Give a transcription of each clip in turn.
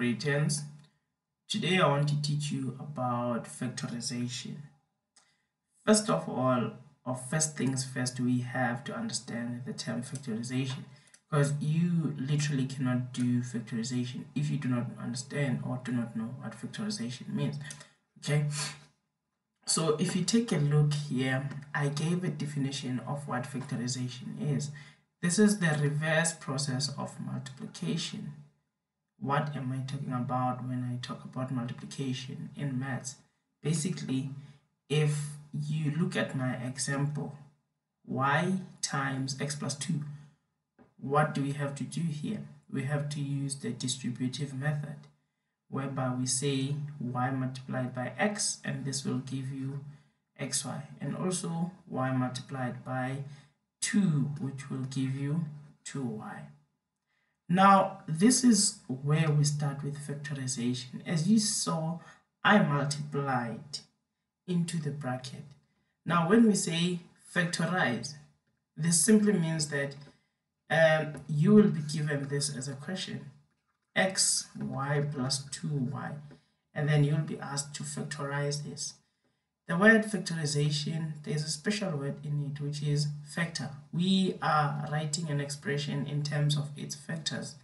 Greetings. Today I want to teach you about factorization. First of all, or first things first, we have to understand the term factorization because you literally cannot do factorization if you do not understand or do not know what factorization means. Okay, so if you take a look here, I gave a definition of what factorization is. This is the reverse process of multiplication what am I talking about when I talk about multiplication in maths? Basically, if you look at my example, y times x plus 2, what do we have to do here? We have to use the distributive method, whereby we say y multiplied by x, and this will give you xy, and also y multiplied by 2, which will give you 2y. Now, this is where we start with factorization. As you saw, I multiplied into the bracket. Now, when we say factorize, this simply means that um, you will be given this as a question, x, y plus 2y, and then you'll be asked to factorize this. The word factorization, there's a special word in it, which is factor. We are writing an expression in terms of its factors,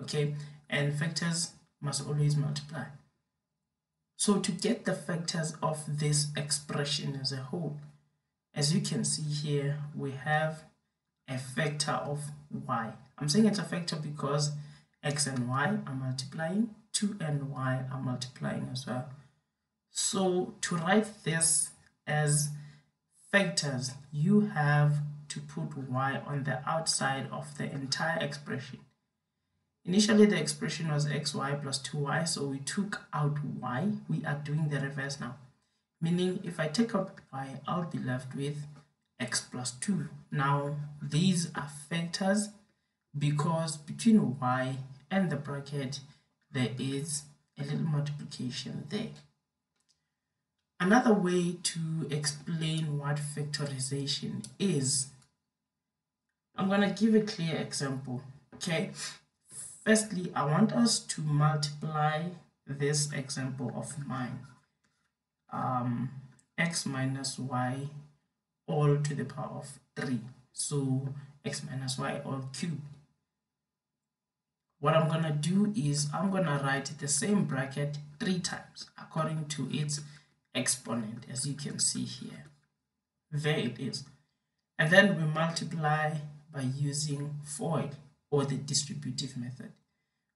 okay? And factors must always multiply. So to get the factors of this expression as a whole, as you can see here, we have a factor of y. I'm saying it's a factor because x and y are multiplying, 2 and y are multiplying as well. So to write this as factors, you have to put y on the outside of the entire expression. Initially, the expression was xy plus 2y, so we took out y. We are doing the reverse now. Meaning, if I take out y, I'll be left with x plus 2. Now, these are factors because between y and the bracket, there is a little multiplication there. Another way to explain what factorization is, I'm going to give a clear example. Okay, firstly, I want us to multiply this example of mine. Um, x minus y all to the power of 3. So x minus y all cubed. What I'm going to do is I'm going to write the same bracket three times according to its exponent as you can see here. There it is. And then we multiply by using FOIL or the distributive method.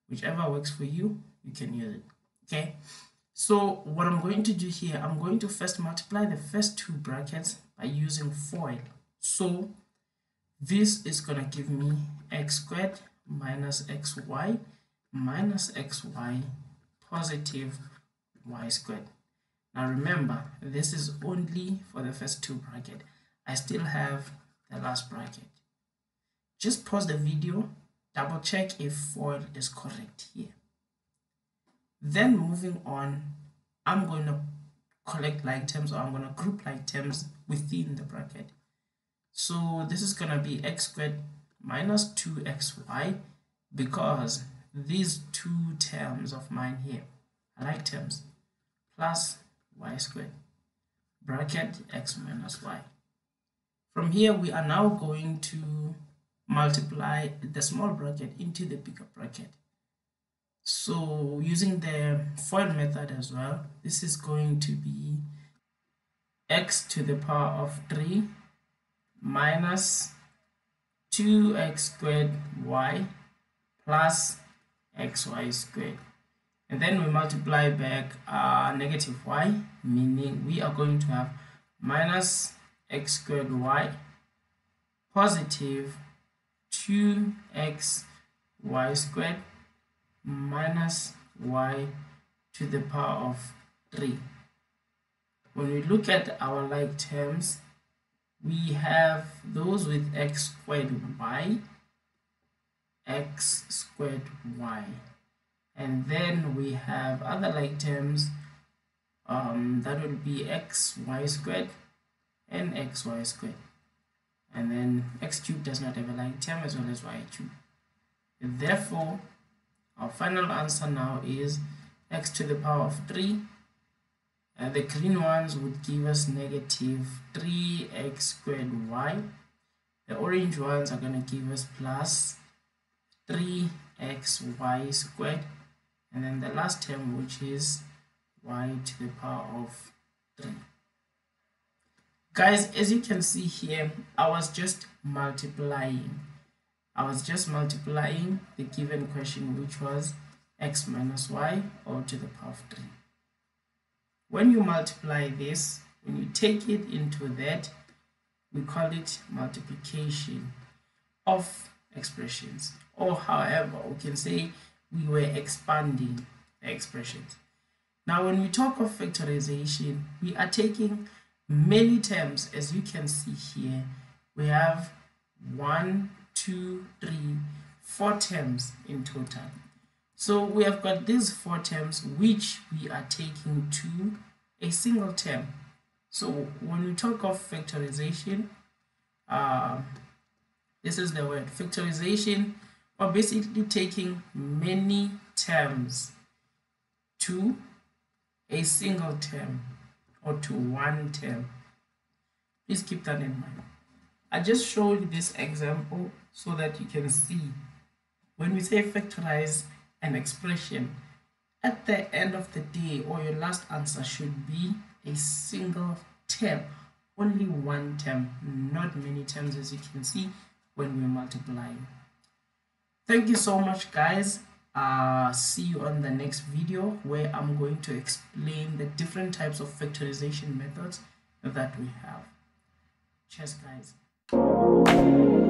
Whichever works for you you can use it okay? So what I'm going to do here I'm going to first multiply the first two brackets by using FOIL so this is going to give me x squared minus xy minus xy positive y squared now remember, this is only for the first two bracket. I still have the last bracket. Just pause the video, double check if FOIL is correct here. Then moving on, I'm going to collect like terms or I'm going to group like terms within the bracket. So this is going to be x squared minus 2xy because these two terms of mine here are like terms plus y squared bracket x minus y. From here, we are now going to multiply the small bracket into the bigger bracket. So using the FOIL method as well, this is going to be x to the power of 3 minus 2x squared y plus xy squared and then we multiply back uh, negative y meaning we are going to have minus x squared y positive 2x y squared minus y to the power of 3 when we look at our like terms we have those with x squared y x squared y and then we have other like terms um, that will be x y squared and x y squared. And then x cubed does not have a like term as well as y cubed. Therefore our final answer now is x to the power of 3 and the green ones would give us negative 3x squared y. The orange ones are going to give us plus 3xy squared and then the last term which is y to the power of 3 guys as you can see here I was just multiplying. I was just multiplying the given question which was x minus y all to the power of 3 when you multiply this when you take it into that we call it multiplication of expressions. Or however we can say we were expanding the expressions. Now when we talk of factorization we are taking many terms as you can see here. We have one two three four terms in total. So we have got these four terms which we are taking to a single term. So when we talk of factorization uh, this is the word. Factorization or basically taking many terms to a single term or to one term. Please keep that in mind. I just showed this example so that you can see when we say factorize an expression at the end of the day or your last answer should be a single term only one term not many terms as you can see when we're multiplying thank you so much guys uh, see you on the next video where I'm going to explain the different types of factorization methods that we have. Cheers guys.